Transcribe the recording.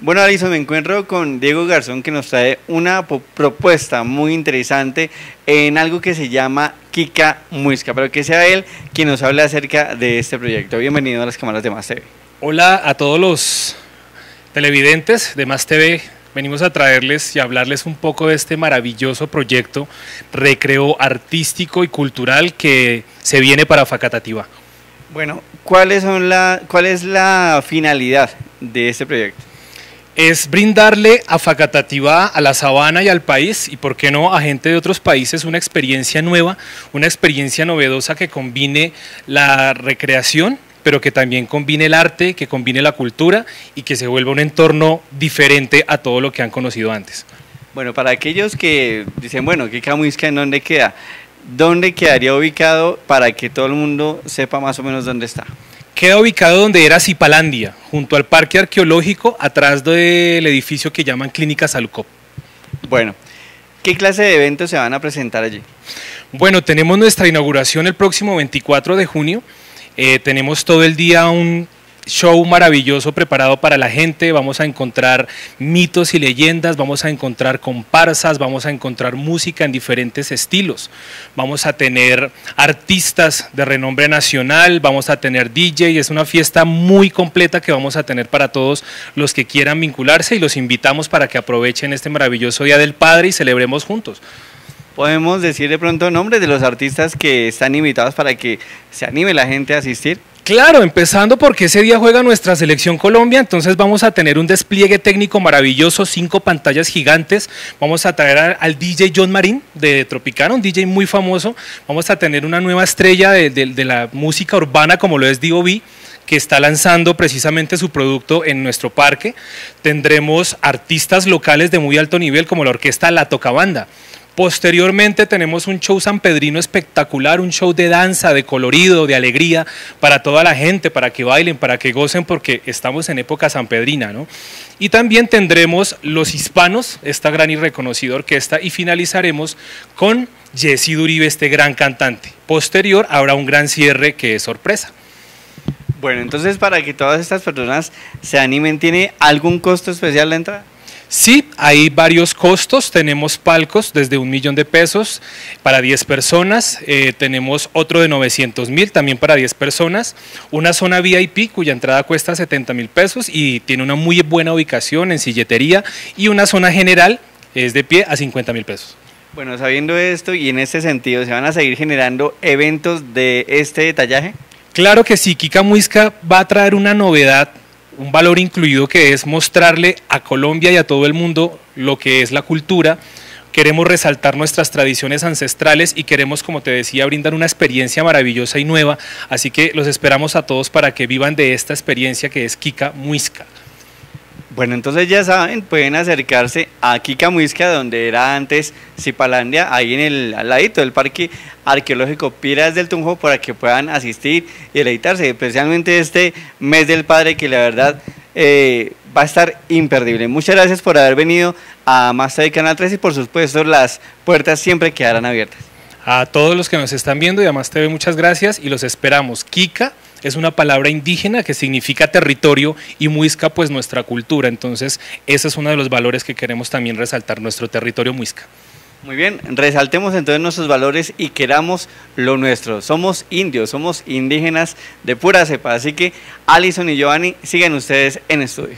Bueno, Alison, me encuentro con Diego Garzón que nos trae una propuesta muy interesante en algo que se llama Kika Muisca, pero que sea él quien nos hable acerca de este proyecto. Bienvenido a las cámaras de Más TV. Hola a todos los televidentes de Más TV. Venimos a traerles y hablarles un poco de este maravilloso proyecto recreo artístico y cultural que se viene para Facatativa. Bueno, ¿cuáles son la, ¿cuál es la finalidad de este proyecto? Es brindarle a Facatativá, a la sabana y al país, y por qué no a gente de otros países, una experiencia nueva, una experiencia novedosa que combine la recreación, pero que también combine el arte, que combine la cultura y que se vuelva un entorno diferente a todo lo que han conocido antes. Bueno, para aquellos que dicen, bueno, ¿qué Camuisca en dónde queda? ¿Dónde quedaría ubicado para que todo el mundo sepa más o menos dónde está? Queda ubicado donde era Zipalandia, junto al parque arqueológico, atrás del edificio que llaman Clínica Salucop. Bueno, ¿qué clase de eventos se van a presentar allí? Bueno, tenemos nuestra inauguración el próximo 24 de junio. Eh, tenemos todo el día un show maravilloso preparado para la gente, vamos a encontrar mitos y leyendas, vamos a encontrar comparsas, vamos a encontrar música en diferentes estilos, vamos a tener artistas de renombre nacional, vamos a tener DJ, es una fiesta muy completa que vamos a tener para todos los que quieran vincularse y los invitamos para que aprovechen este maravilloso Día del Padre y celebremos juntos podemos decir de pronto nombres de los artistas que están invitados para que se anime la gente a asistir? Claro, empezando porque ese día juega nuestra selección Colombia, entonces vamos a tener un despliegue técnico maravilloso, cinco pantallas gigantes, vamos a traer al DJ John Marín de Tropicana, un DJ muy famoso, vamos a tener una nueva estrella de, la música urbana como lo es D.O.B., que está lanzando precisamente su producto en nuestro parque. Tendremos artistas locales de muy alto nivel como la orquesta La Tocabanda. Posteriormente tenemos un show sanpedrino espectacular, un show de danza, de colorido, de alegría para toda la gente, para que bailen, para que gocen, porque estamos en época sanpedrina, ¿no? Y también tendremos Los Hispanos, esta gran y reconocida orquesta, y finalizaremos con Jesse Duribe, este gran cantante. Posterior habrá un gran cierre que es sorpresa. Bueno, entonces para que todas estas personas se animen, ¿tiene algún costo especial la entrada? Sí, hay varios costos. Tenemos palcos desde un millón de pesos para 10 personas. Eh, tenemos otro de 900 mil también para 10 personas. Una zona VIP cuya entrada cuesta 70 mil pesos y tiene una muy buena ubicación en silletería. Y una zona general es de pie a 50 mil pesos. Bueno, sabiendo esto y en este sentido, ¿se van a seguir generando eventos de este detallaje? Claro que sí, Kika Muisca va a traer una novedad un valor incluido que es mostrarle a Colombia y a todo el mundo lo que es la cultura. Queremos resaltar nuestras tradiciones ancestrales y queremos, como te decía, brindar una experiencia maravillosa y nueva. Así que los esperamos a todos para que vivan de esta experiencia que es Kika Muisca. Bueno, entonces ya saben, pueden acercarse a Muisca, donde era antes Zipalandia, ahí en el al ladito del Parque Arqueológico Piras del Tunjo, para que puedan asistir y deleitarse, especialmente este mes del Padre, que la verdad eh, va a estar imperdible. Muchas gracias por haber venido a Más de Canal 3 y por supuesto las puertas siempre quedarán abiertas. A todos los que nos están viendo y a Más TV, muchas gracias y los esperamos. Kika es una palabra indígena que significa territorio y muisca pues nuestra cultura. Entonces ese es uno de los valores que queremos también resaltar, nuestro territorio muisca. Muy bien, resaltemos entonces nuestros valores y queramos lo nuestro. Somos indios, somos indígenas de pura cepa. Así que Alison y Giovanni, sigan ustedes en estudio.